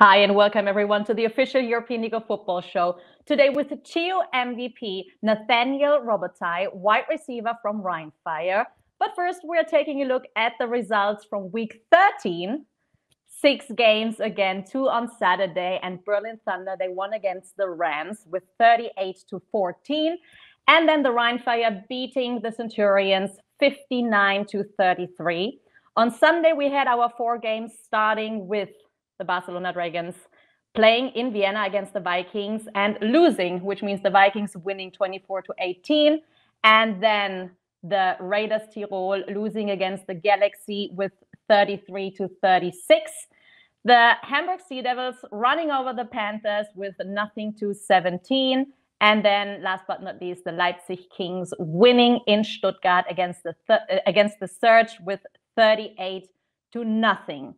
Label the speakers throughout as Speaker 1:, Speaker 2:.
Speaker 1: Hi, and welcome everyone to the official European League of Football show. Today with the Chio MVP, Nathaniel Robitaille, wide receiver from Rheinfire. But first, we're taking a look at the results from week 13. Six games again, two on Saturday, and Berlin Thunder, they won against the Rams with 38 to 14. And then the Rheinfire beating the Centurions 59 to 33. On Sunday, we had our four games starting with the Barcelona Dragons playing in Vienna against the Vikings and losing, which means the Vikings winning 24 to 18. And then the Raiders Tirol losing against the Galaxy with 33 to 36. The Hamburg Sea Devils running over the Panthers with nothing to 17. And then, last but not least, the Leipzig Kings winning in Stuttgart against the th- against the Surge with 38 to nothing.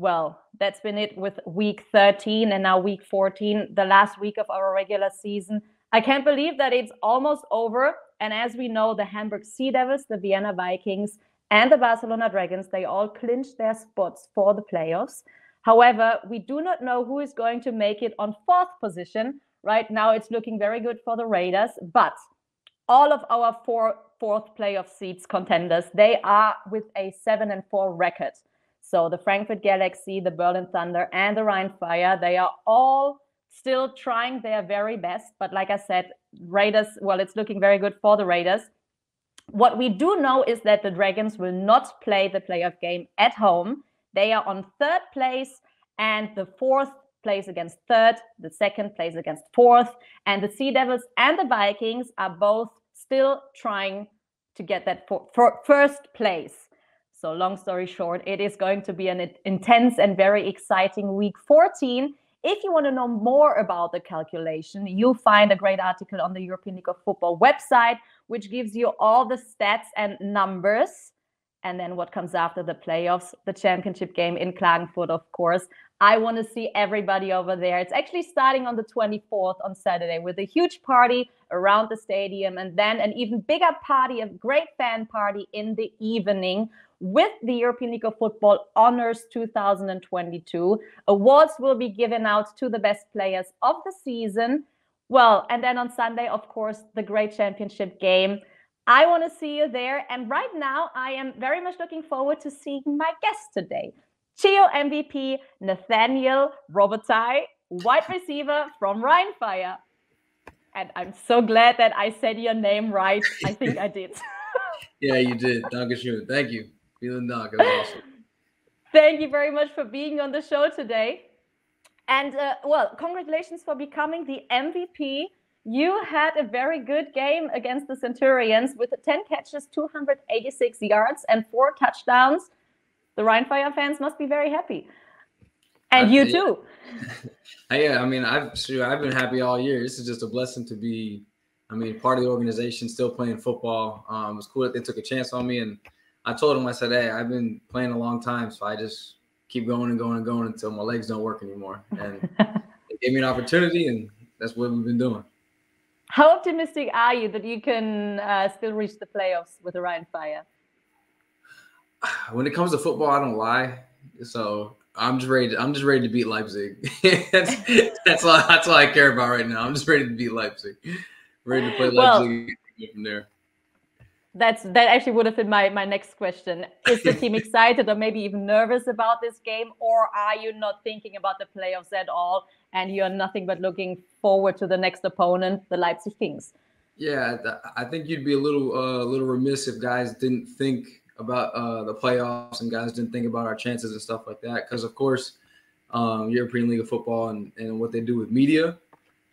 Speaker 1: Well, that's been it with week 13 and now week 14, the last week of our regular season. I can't believe that it's almost over. And as we know, the Hamburg Sea Devils, the Vienna Vikings, and the Barcelona Dragons, they all clinched their spots for the playoffs. However, we do not know who is going to make it on fourth position. Right now, it's looking very good for the Raiders, but all of our four fourth playoff seats contenders, they are with a seven and four record. So the Frankfurt Galaxy, the Berlin Thunder, and the Rhein Fire, they are all still trying their very best. But like I said, Raiders, well, it's looking very good for the Raiders. What we do know is that the Dragons will not play the playoff game at home. They are on third place, and the fourth plays against third, the second plays against fourth, and the Sea Devils and the Vikings are both still trying to get that for, for first place. So, long story short, it is going to be an intense and very exciting week 14. If you want to know more about the calculation, you'll find a great article on the European League of Football website, which gives you all the stats and numbers. And then what comes after the playoffs, the championship game in Klagenfurt, of course. I want to see everybody over there. It's actually starting on the 24th on Saturday with a huge party around the stadium and then an even bigger party, a great fan party in the evening with the European League of Football Honors 2022. Awards will be given out to the best players of the season. Well, and then on Sunday, of course, the great championship game. I want to see you there. And right now, I am very much looking forward to seeing my guest today. Chio MVP Nathaniel Robitaille, wide receiver from Rheinfire. And I'm so glad that I said your name right. I think I did.
Speaker 2: yeah, you did. Thank you. Vielen Dank. Awesome.
Speaker 1: Thank you very much for being on the show today. And uh, well, congratulations for becoming the MVP. You had a very good game against the Centurions with 10 catches, 286 yards, and four touchdowns. The Rheinfire fans must be very happy. And I, you too.
Speaker 2: yeah, I mean, I've sure I've been happy all year. This is just a blessing to be, I mean, part of the organization, still playing football. Um, it was cool that they took a chance on me and I told them, I said, hey, I've been playing a long time, so I just keep going and going and going until my legs don't work anymore. And they gave me an opportunity, and that's what we've been doing.
Speaker 1: How optimistic are you that you can uh, still reach the playoffs with the Fire?
Speaker 2: When it comes to football, I don't lie. So I'm just ready. To, I'm just ready to beat Leipzig. that's that's all. That's all I care about right now. I'm just ready to beat Leipzig. Ready to play Leipzig well, from there
Speaker 1: that's that actually would have been my my next question. Is the team excited or maybe even nervous about this game or are you not thinking about the playoffs at all and you're nothing but looking forward to the next opponent the leipzig kings?
Speaker 2: Yeah i think you'd be a little uh, a little remiss if guys didn't think about uh, the playoffs and guys didn't think about our chances and stuff like that because of course um, european league of football and, and what they do with media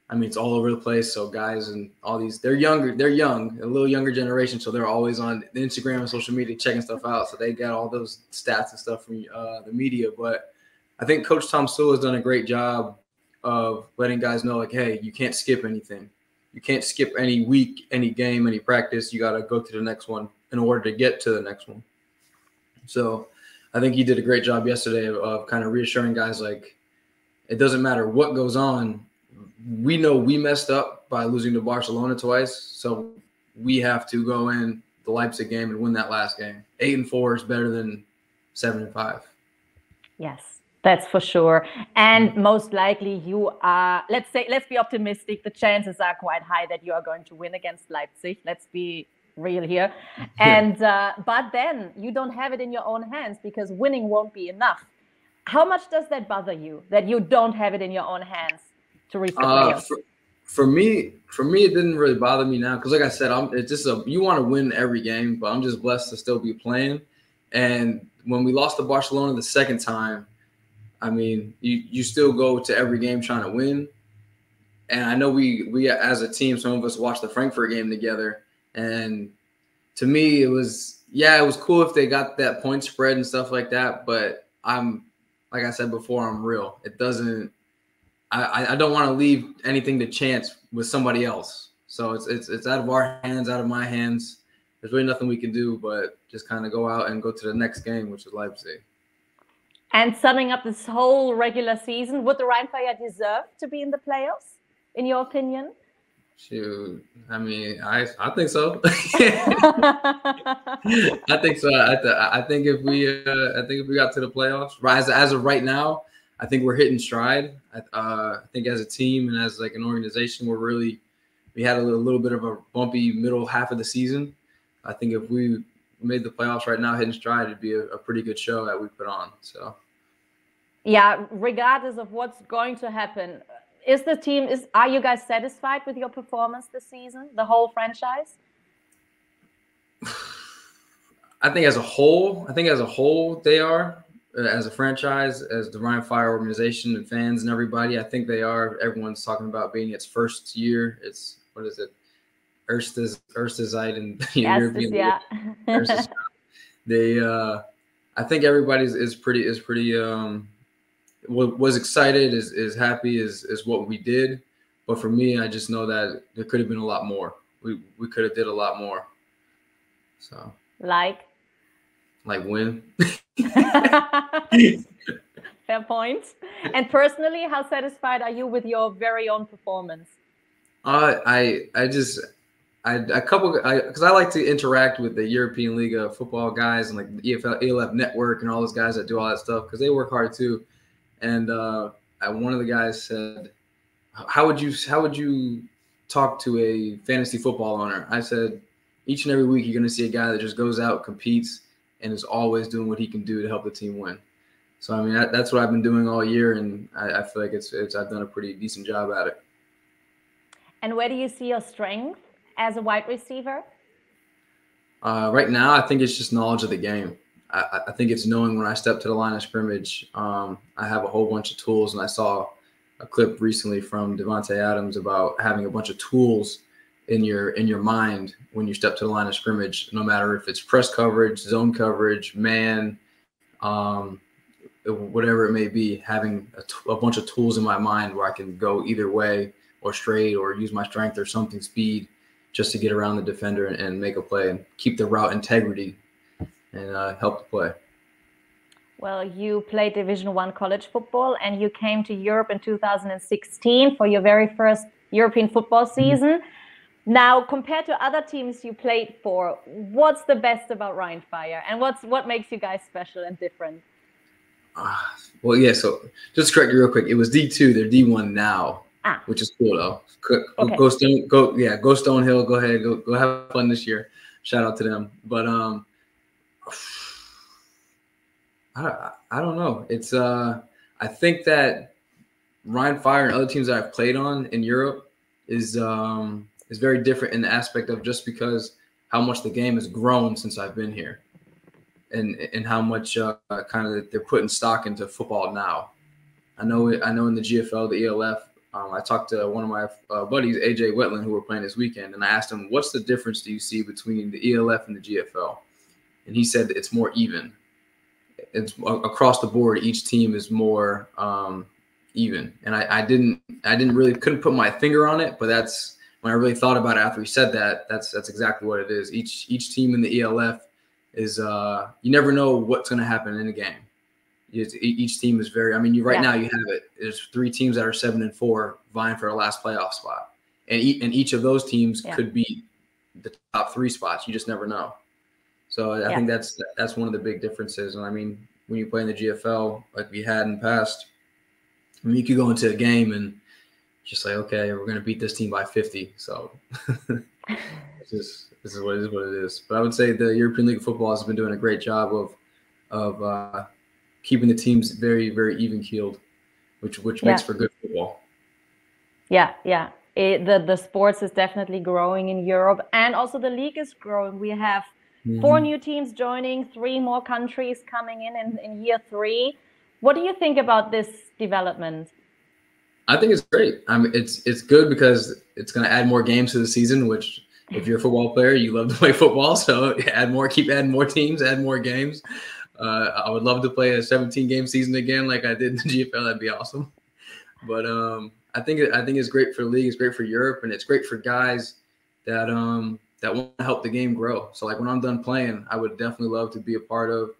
Speaker 2: I mean, it's all over the place. So guys and all these, they're younger, they're young, a little younger generation. So they're always on Instagram and social media checking stuff out. So they got all those stats and stuff from uh, the media. But I think Coach Tomsula has done a great job of letting guys know, like, hey, you can't skip anything. You can't skip any week, any game, any practice. You got to go to the next one in order to get to the next one. So I think he did a great job yesterday of, of kind of reassuring guys, like, it doesn't matter what goes on we know we messed up by losing to Barcelona twice, so we have to go in the Leipzig game and win that last game. Eight and four is better than seven and five.
Speaker 1: Yes, That's for sure. And most likely you are, let's say, let's be optimistic. The chances are quite high that you are going to win against Leipzig. Let's be real here. And, uh, but then you don't have it in your own hands because winning won't be enough. How much does that bother you that you don't have it in your own hands to reach the uh.
Speaker 2: For, for, me, for me, it didn't really bother me now because, like I said, I'm. It's just a you want to win every game, but I'm just blessed to still be playing. And when we lost to Barcelona the second time, I mean, you you still go to every game trying to win. And I know we we as a team, some of us watched the Frankfurt game together, and to me, it was yeah, it was cool if they got that point spread and stuff like that. But I'm like I said before, I'm real. It doesn't. I I don't want to leave anything to chance with somebody else. So it's it's it's out of our hands, out of my hands. There's really nothing we can do but just kind of go out and go to the next game, which is Leipzig.
Speaker 1: And summing up this whole regular season, would the Rhein Fire deserve to be in the playoffs, in your opinion?
Speaker 2: Shoot, I mean, I I think so. I think so. I, th- I think if we uh, I think if we got to the playoffs, as as of right now, I think we're hitting stride. I, uh, I think as a team and as like an organization, we're really we had a little, little bit of a bumpy middle half of the season. I think if we made the playoffs right now, hitting stride, it'd be a, a pretty good show that we put on. So,
Speaker 1: yeah, regardless of what's going to happen, is the team is are you guys satisfied with your performance this season, the whole franchise?
Speaker 2: I think as a whole, I think as a whole they are. As a franchise, as the Rhein Fire organization and fans and everybody, I think they are. Everyone's talking about being its first year. It's what is it? Erstes Erstes in the European yeah. they uh I think everybody's is pretty is pretty um was excited is is happy is is what we did but for me I just know that there could have been a lot more we we could have did a lot more so
Speaker 1: like
Speaker 2: like win
Speaker 1: fair point. point and personally how satisfied are you with your very own performance
Speaker 2: uh, I I just I a couple because I, I, like to interact with the European League of Football guys and like the EFL ELF Network and all those guys that do all that stuff because they work hard too. And uh, I, one of the guys said, "How would you how would you talk to a fantasy football owner?" I said, "Each and every week you're going to see a guy that just goes out, competes, and is always doing what he can do to help the team win." So I mean that, that's what I've been doing all year, and I, I feel like it's, it's I've done a pretty decent job at it.
Speaker 1: And where do you see your strength? as a wide receiver?
Speaker 2: Uh, right now, I think it's just knowledge of the game. I, I, think it's knowing when I step to the line of scrimmage. Um, I have a whole bunch of tools, and I saw a clip recently from Davante Adams about having a bunch of tools in your in your mind when you step to the line of scrimmage. No matter if it's press coverage, zone coverage, man, um, whatever it may be, having a, bunch of tools in my mind where I can go either way or straight or use my strength or something speed just to get around the defender and, make a play and keep the route integrity and uh, help the play.
Speaker 1: Well, you played Division One college football, and you came to Europe in 2016 for your very first European football mm-hmm. season. Mm-hmm. Now, compared to other teams you played for, what's the best about Rhein Fire, and what's what makes you guys special and different?
Speaker 2: Uh, well, yeah. So just correct you real quick. It was D two. They're D one now, ah. which is cool though. Go, okay. go Stone, go yeah, go Stonehill. Go ahead, go go have fun this year. Shout out to them. But um, I I don't know. It's uh, I think that Rhein Fire and other teams that I've played on in Europe is um is very different in the aspect of just because how much the game has grown since I've been here, and and how much uh, kind of they're putting stock into football now. I know I know in the GFL, the ELF, um, I talked to one of my uh, buddies, AJ Wetland, who were playing this weekend, and I asked him, "What's the difference do you see between the ELF and the GFL?" And he said it's more even. It's across the board. Each team is more um, even, and I, I didn't, I didn't really couldn't put my finger on it, but that's when I really thought about it after he said that. That's that's exactly what it is. Each each team in the ELF is uh, you never know what's going to happen in a game each team is very. I mean, you right yeah. now you have it. There's three teams that are seven and four vying for a last playoff spot, and e- and each of those teams yeah. could be the top three spots. You just never know. So I yeah. think that's that's one of the big differences. And I mean, when you play in the GFL like we had in the past. I mean, you could go into a game and just like, okay, we're gonna beat this team by 50. So this is this is what it is what it is. But I would say the European League of Football has been doing a great job of of uh, keeping the teams very very even keeled, which which makes for good football.
Speaker 1: Yeah, yeah. It, the the sports is definitely growing in Europe, and also the league is growing. We have mm-hmm. four new teams joining, three more countries coming in, in in year three. What do you think about this development?
Speaker 2: I think it's great. I mean, it's it's good because it's going to add more games to the season. Which, if you're a football player, you love to play football, so add more, keep adding more teams, add more games. Uh, I would love to play a 17 game season again, like I did in the GFL. That'd be awesome. But um, I think I think it's great for the league. It's great for Europe, and it's great for guys that um that want to help the game grow. So like when I'm done playing, I would definitely love to be a part of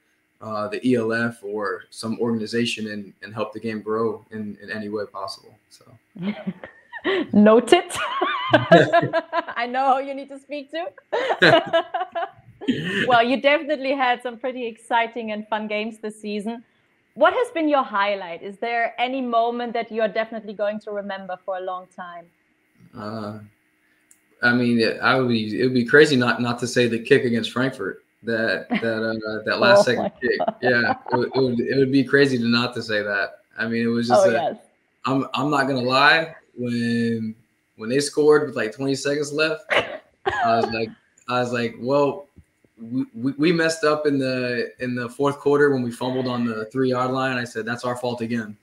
Speaker 2: uh, the ELF or some organization and, and help the game grow in, in any way possible. So
Speaker 1: noted. I know who you need to speak to. well, you definitely had some pretty exciting and fun games this season. What has been your highlight? Is there any moment that you're definitely going to remember for a long time?
Speaker 2: Uh, I mean, I would be it would be crazy not not to say the kick against Frankfurt that that uh, that last oh second kick. Yeah, it, it, would it would be crazy to not to say that. I mean, it was just. Oh, a, yes. I'm I'm not gonna lie. When when they scored with like 20 seconds left, I was like I was like, well, we, we messed up in the in the fourth quarter when we fumbled on the three yard line. I said that's our fault again.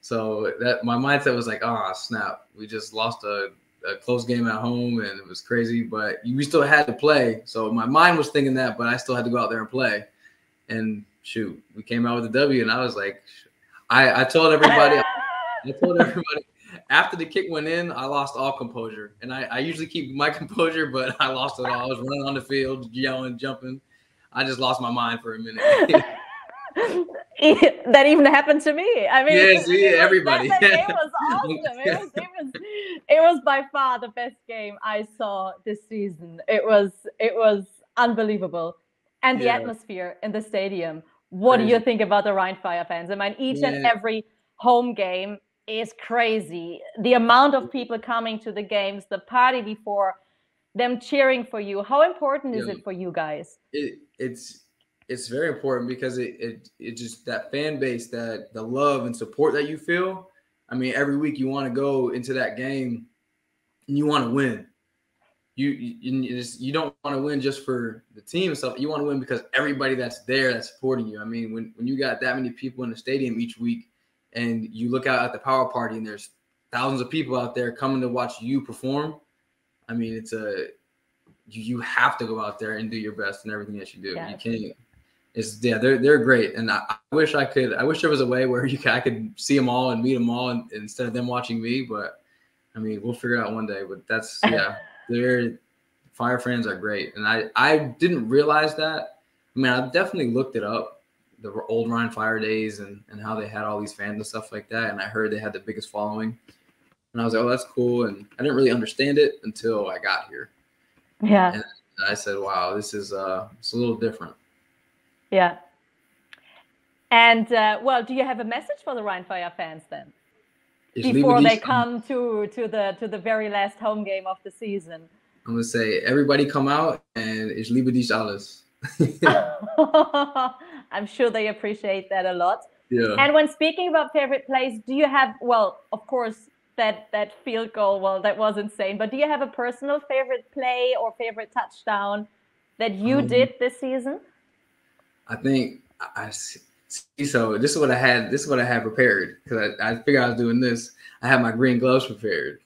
Speaker 2: So that my mindset was like, oh snap, we just lost a, a close game at home and it was crazy, but we still had to play. So my mind was thinking that, but I still had to go out there and play. And shoot, we came out with a W, and I was like, I I told everybody, I told everybody after the kick went in, I lost all composure. And I, I usually keep my composure, but I lost it all. I was running on the field, yelling, jumping. I just lost my mind for a minute.
Speaker 1: that even happened to me. I mean,
Speaker 2: yes, yeah, everybody.
Speaker 1: That, that was awesome. It was, it was, it was by far the best game I saw this season. It was, it was unbelievable, and the yeah. atmosphere in the stadium. What Crazy. do you think about the Rhein Fire fans? I mean, each yeah. and every home game is crazy. The amount of people coming to the games, the party before, them cheering for you. How important is it for you guys?
Speaker 2: It, it's it's very important because it, it it just that fan base, that the love and support that you feel. I mean, every week you want to go into that game and you want to win. You you, you, just, you don't want to win just for the team and stuff. You want to win because everybody that's there that's supporting you. I mean, when when you got that many people in the stadium each week, and you look out at the power party and there's thousands of people out there coming to watch you perform, I mean, it's a you, you have to go out there and do your best in everything that you do. You can't. It's yeah, they're they're great, and I, I, wish I could. I wish there was a way where you could, I could see them all and meet them all, and, instead of them watching me. But I mean, we'll figure it out one day. But that's yeah, they're fire fans are great, and I I didn't realize that. I mean, I definitely looked it up the old Rhein Fire days and, and how they had all these fans and stuff like that. And I heard they had the biggest following. And I was like, oh, that's cool. And I didn't really understand it until I got here.
Speaker 1: Yeah.
Speaker 2: And I said, wow, this is uh it's a little different.
Speaker 1: Yeah. And uh, well, do you have a message for the Rhein Fire fans then? Before they come to to the to the very last home game of the season.
Speaker 2: I'm gonna say everybody come out and it's liebe dich alles.
Speaker 1: I'm sure they appreciate that a lot.
Speaker 2: Yeah.
Speaker 1: And when speaking about favorite plays, do you have well, of course, that that field goal, well, that was insane. But do you have a personal favorite play or favorite touchdown that you um, did this season?
Speaker 2: I think I see. So this is what I had. This is what I had prepared because I, I figured I was doing this. I had my green gloves prepared,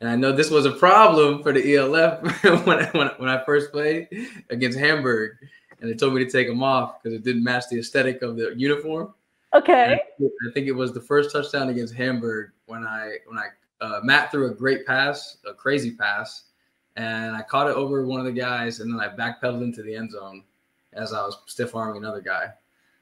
Speaker 2: and I know this was a problem for the ELF when I, when, when I first played against Hamburg and they told me to take them off because it didn't match the aesthetic of the uniform.
Speaker 1: Okay.
Speaker 2: I think it was the first touchdown against Hamburg when I when I uh, Matt threw a great pass, a crazy pass, and I caught it over one of the guys, and then I backpedaled into the end zone as I was stiff arming another guy.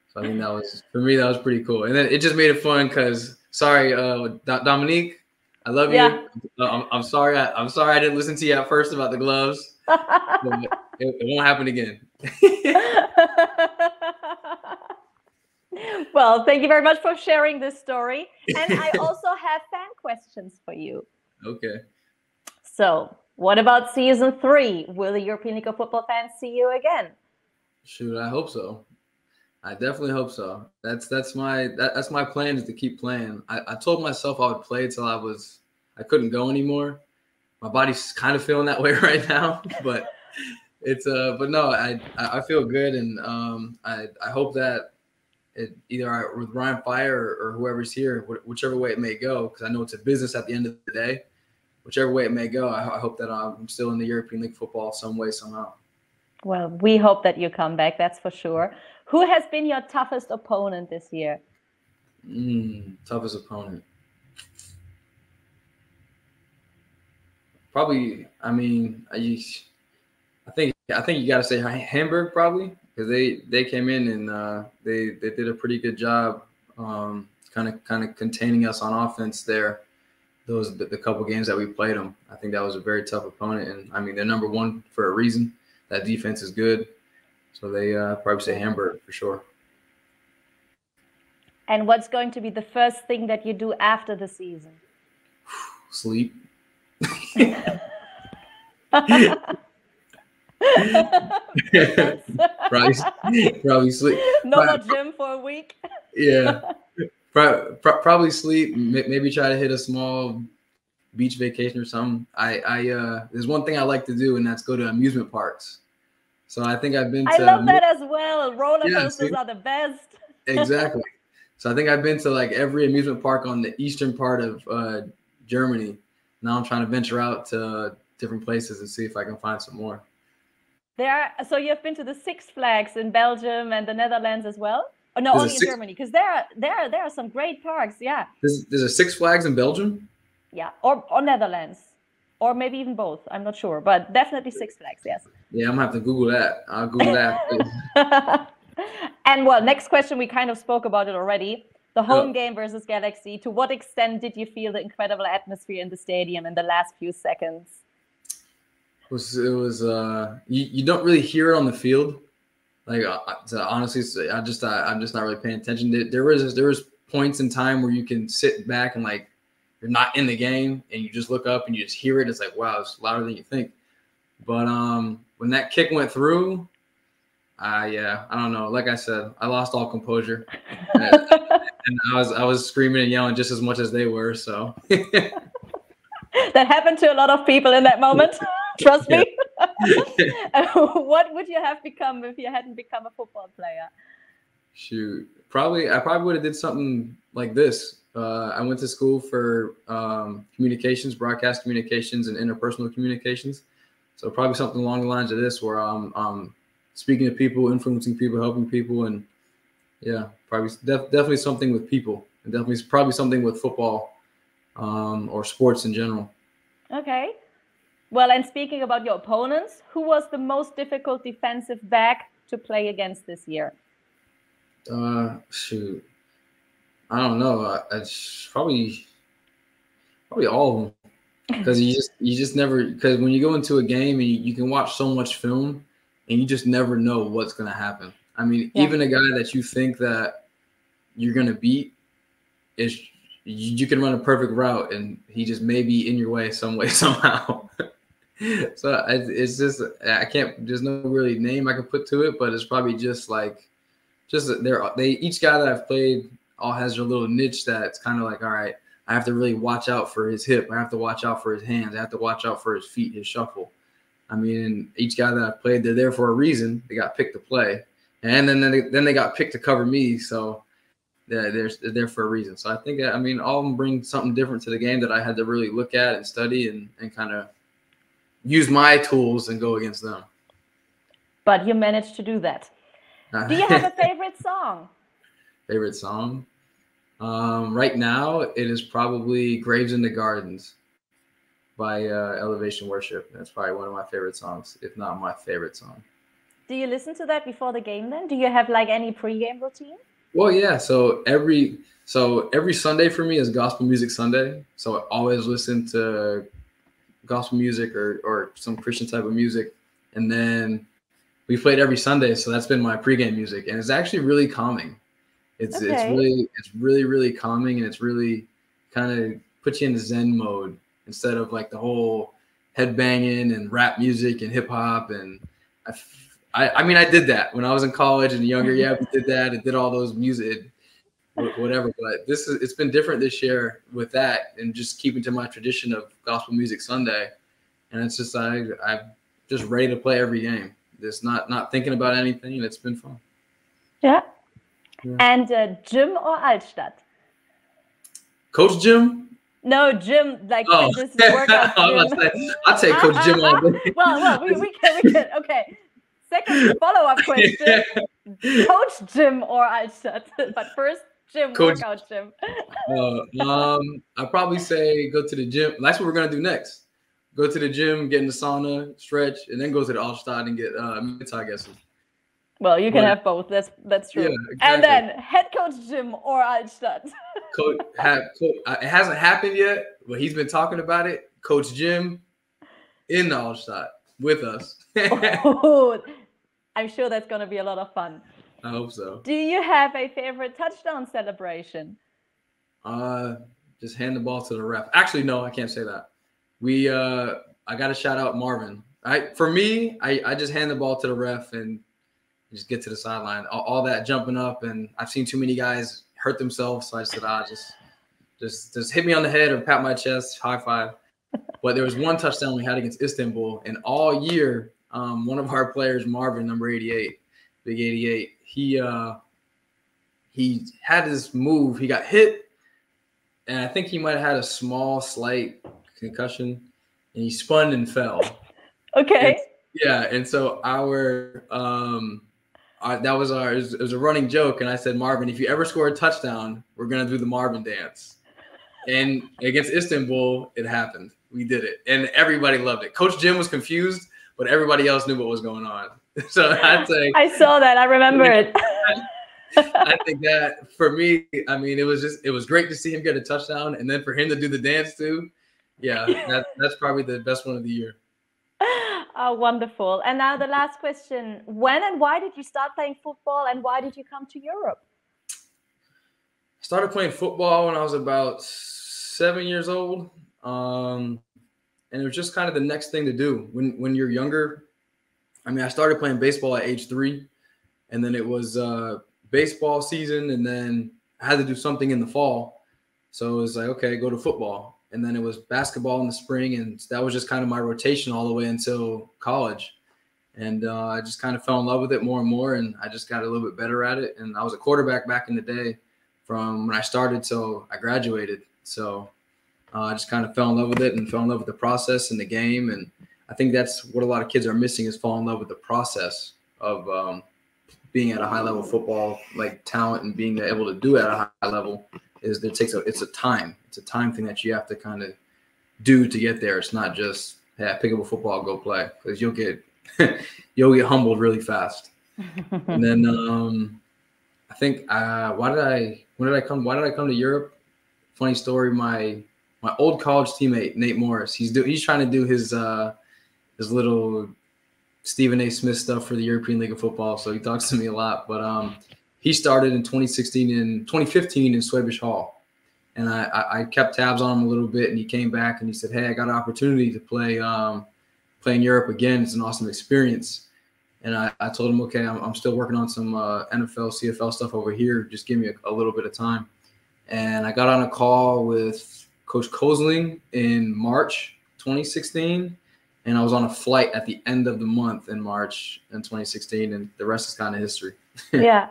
Speaker 2: So I mean that was for me that was pretty cool, and then it just made it fun because sorry, uh, Dominique, I love yeah. you. Uh, I'm, I'm, sorry. I, am sorry I didn't listen to you at first about the gloves. it, it won't happen again.
Speaker 1: well, thank you very much for sharing this story. And I also have fan questions for you.
Speaker 2: Okay.
Speaker 1: So, what about season three? Will the European League of Football fans see you again?
Speaker 2: Shoot, I hope so. I definitely hope so. That's that's my that, that's my plan is to keep playing. I, I told myself I would play till I was I couldn't go anymore. My body's kind of feeling that way right now, but it's uh but no, I I feel good and um I I hope that it, either with Rhein Fire or, or, whoever's here, whichever way it may go, because I know it's a business at the end of the day. Whichever way it may go, I, I hope that I'm still in the European League football some way somehow.
Speaker 1: Well, we hope that you come back. That's for sure. Who has been your toughest opponent this year?
Speaker 2: Mm, toughest opponent. Probably. I mean, I, I think I think you got to say Hamburg probably because they they came in and uh, they they did a pretty good job, kind of kind of containing us on offense there. Those the, the couple games that we played them, I think that was a very tough opponent, and I mean they're number one for a reason. That defense is good, so they uh, probably say Hamburg for sure.
Speaker 1: And what's going to be the first thing that you do after the season?
Speaker 2: Sleep. probably, probably sleep.
Speaker 1: No more gym for a week.
Speaker 2: yeah, probably sleep. Maybe try to hit a small beach vacation or something. I, I, uh, there's one thing I like to do, and that's go to amusement parks. So I think I've been. To,
Speaker 1: I love that as well. Roller coasters yeah, are the best.
Speaker 2: exactly. So I think I've been to like every amusement park on the eastern part of uh, Germany. Now I'm trying to venture out to different places and see if I can find some more.
Speaker 1: There, are, so you've been to the Six Flags in Belgium and the Netherlands as well. Oh no, there's only in six, Germany because there, are, there, are, there are some great parks. Yeah.
Speaker 2: There's, there's a Six Flags in Belgium.
Speaker 1: Yeah, or or Netherlands, or maybe even both. I'm not sure, but definitely Six Flags. Yes.
Speaker 2: Yeah, I'm gonna have to Google that. I'll Google
Speaker 1: that. and well, next question. We kind of spoke about it already. The home game versus Galaxy. To what extent did you feel the incredible atmosphere in the stadium in the last few seconds?
Speaker 2: It was it was uh you, you don't really hear it on the field like uh, honestly i just I, am just not really paying attention there was there was points in time where you can sit back and like you're not in the game and you just look up and you just hear it it's like wow it's louder than you think but um when that kick went through uh yeah i don't know like i said i lost all composure and, and i was i was screaming and yelling just as much as they were so
Speaker 1: that happened to a lot of people in that moment Trust me. what would you have become if you hadn't become a football player?
Speaker 2: Shoot, probably I probably would have did something like this. Uh, I went to school for um, communications, broadcast communications, and interpersonal communications. So probably something along the lines of this, where I'm, I'm speaking to people, influencing people, helping people, and yeah, probably def- definitely something with people, and definitely probably something with football um, or sports in general.
Speaker 1: Okay. Well, and speaking about your opponents, who was the most difficult defensive back to play against this year?
Speaker 2: Uh, shoot, I don't know. It's probably probably all of them because you just you just never because when you go into a game and you, you, can watch so much film and you just never know what's gonna happen. I mean, yeah. even a guy that you think that you're gonna beat is you, you can run a perfect route and he just may be in your way some way somehow so it's just I can't. There's no really name I can put to it, but it's probably just like just they're they each guy that I've played all has their little niche that's kind of like all right. I have to really watch out for his hip. I have to watch out for his hands. I have to watch out for his feet, his shuffle. I mean, each guy that I've played, they're there for a reason. They got picked to play, and then they, then they got picked to cover me. So they're, they're, they're there for a reason. So I think I mean all of them bring something different to the game that I had to really look at and study and and kind of use my tools and go against them.
Speaker 1: But you managed to do that. Do you have a favorite song?
Speaker 2: Favorite song? Um, right now, it is probably Graves in the Gardens by uh, Elevation Worship. That's probably one of my favorite songs, if not my favorite song.
Speaker 1: Do you listen to that before the game then? Do you have like any pregame routine?
Speaker 2: Well, yeah. So every so every Sunday for me is gospel music Sunday. So I always listen to gospel music or or some Christian type of music, and then we played every Sunday. So that's been my pregame music, and it's actually really calming. It's
Speaker 1: Okay.
Speaker 2: it's really it's really really calming and it's really kind of puts you in Zen mode instead of like the whole headbanging and rap music and hip hop and I I mean I did that when I was in college and younger. Yeah, we did that and did all those music whatever. But this is it's been different this year with that and just keeping to my tradition of gospel music Sunday. And it's just I I'm just ready to play every game. Just not not thinking about anything and it's been fun.
Speaker 1: Yeah.
Speaker 2: Yeah.
Speaker 1: And uh, gym or Altstadt?
Speaker 2: Coach Jim.
Speaker 1: No, Jim, like
Speaker 2: Oh,
Speaker 1: fitness workout
Speaker 2: I
Speaker 1: gym.
Speaker 2: about to say, I'll take Coach Jim all day.
Speaker 1: well, well, we, we can, we can. Okay. Second follow-up question: Coach Jim or Altstadt? But first, gym
Speaker 2: Coach-
Speaker 1: workout gym.
Speaker 2: Uh, um, I'd probably say go to the gym. That's what we're gonna do next. Go to the gym, get in the sauna, stretch, and then go to the Altstadt and get uh Mittag.
Speaker 1: Well, you can
Speaker 2: Well,
Speaker 1: have both. That's that's true.
Speaker 2: Yeah,
Speaker 1: And then head coach Jim or Altstadt.
Speaker 2: Coach, have, coach, uh, it hasn't happened yet, but he's been talking about it. Coach Jim in the Altstadt with us.
Speaker 1: Oh, I'm sure that's going to be a lot of fun.
Speaker 2: I hope so.
Speaker 1: Do you have a favorite touchdown celebration?
Speaker 2: Uh, just hand the ball to the ref. Actually, no, I can't say that. We, uh, I got to shout out Marvin. I, for me, I, I just hand the ball to the ref and just get to the sideline. All, all that jumping up, and I've seen too many guys hurt themselves, so I said, ah, just, just, just hit me on the head or pat my chest, high five. But there was one touchdown we had against Istanbul, and all year, um, one of our players, Marvin, number 88, big 88, he, uh, he had this move. He got hit and I think he might have had a small, slight concussion, and he spun and fell.
Speaker 1: Okay.
Speaker 2: Yeah, and so our um, that was our it was, it was a running joke, and I said, Marvin, if you ever score a touchdown, we're gonna do the Marvin dance. And against Istanbul, it happened. We did it, and everybody loved it. Coach Jim was confused, but everybody else knew what was going on. So I'd say
Speaker 1: I saw that. I remember it.
Speaker 2: I think that for me, I mean, it was just it was great to see him get a touchdown, and then for him to do the dance too. Yeah, that, that's probably the best one of the year.
Speaker 1: Oh, wonderful. And now the last question. When and why did you start playing football and why did you come to Europe?
Speaker 2: I started playing football when I was about seven years old, um, and it was just kind of the next thing to do when when you're younger. I mean, I started playing baseball at age three, and then it was uh, baseball season, and then I had to do something in the fall. So it was like, okay, go to football, and then it was basketball in the spring, and that was just kind of my rotation all the way until college. And uh, I just kind of fell in love with it more and more, and I just got a little bit better at it. And I was a quarterback back in the day, from when I started till I graduated. So uh, I just kind of fell in love with it and fell in love with the process and the game. And I think that's what a lot of kids are missing is fall in love with the process of um, being at a high level football like talent and being able to do at a high level is that it takes a it's a time it's a time thing that you have to kind of do to get there it's not just hey pick up a football go play because you'll get you'll get humbled really fast and then um i think uh why did i when did i come why did i come to europe funny story my my old college teammate nate morris he's do he's trying to do his uh his little Stephen A. Smith stuff for the European League of Football, so he talks to me a lot. But um, he started in 2016 and 2015 in Schwäbisch Hall, and I, I, kept tabs on him a little bit. And he came back and he said, "Hey, I got an opportunity to play um, play in Europe again. It's an awesome experience." And I, I told him, "Okay, I'm, I'm still working on some uh, NFL, CFL stuff over here. Just give me a, a little bit of time." And I got on a call with Coach Kosling in March 2016 and I was on a flight at the end of the month in March in 2016, and the rest is kind of history.
Speaker 1: yeah.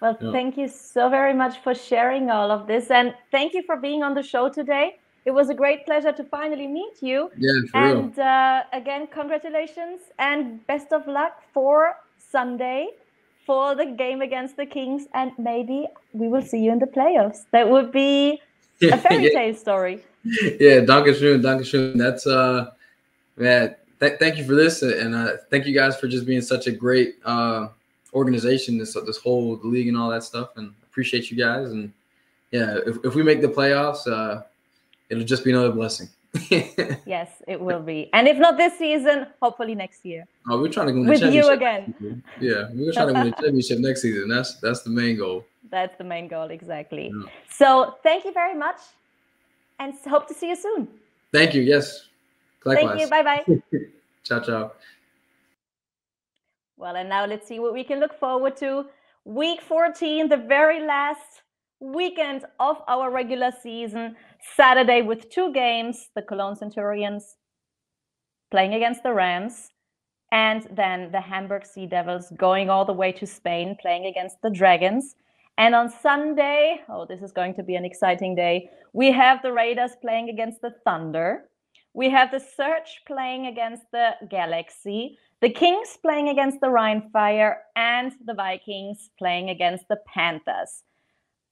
Speaker 1: Well,
Speaker 2: Yeah.
Speaker 1: thank you so very much for sharing all of this. And thank you for being on the show today. It was a great pleasure to finally meet you.
Speaker 2: Yeah.
Speaker 1: And uh, again, congratulations and best of luck for Sunday for the game against the Kings. And maybe we will see you in the playoffs. That would be a fairy
Speaker 2: yeah,
Speaker 1: tale story.
Speaker 2: yeah, danke schön, danke schön. That's uh, man. Th- thank you for this, and uh, thank you guys for just being such a great uh organization. This this whole league and all that stuff, and appreciate you guys. And yeah, if, if we make the playoffs, uh, it'll just be another blessing.
Speaker 1: Yes, it will be. And if not this season, hopefully next year
Speaker 2: oh, we're trying to win the
Speaker 1: with you
Speaker 2: championship.
Speaker 1: again.
Speaker 2: Yeah, we're trying to win the championship next season. That's that's the main goal.
Speaker 1: That's the main goal, exactly.
Speaker 2: Yeah.
Speaker 1: So thank you very much and hope to see you soon.
Speaker 2: Thank you. Yes. Likewise.
Speaker 1: Thank you. Bye bye.
Speaker 2: ciao, ciao.
Speaker 1: Well, and now let's see what we can look forward to. Week 14, the very last weekend of our regular season. Saturday with two games the Cologne Centurions playing against the Rams, and then the Hamburg Sea Devils going all the way to Spain playing against the Dragons. And on Sunday, oh, this is going to be an exciting day. We have the Raiders playing against the Thunder. We have the Surge playing against the Galaxy, the Kings playing against the Rhein Fire, and the Vikings playing against the Panthers.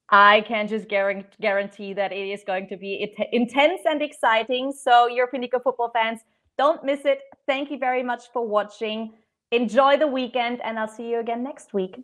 Speaker 1: I can just guarantee that it is going to be intense and exciting. So, European Football fans, don't miss it. Thank you very much for watching. Enjoy the weekend, and I'll see you again next week.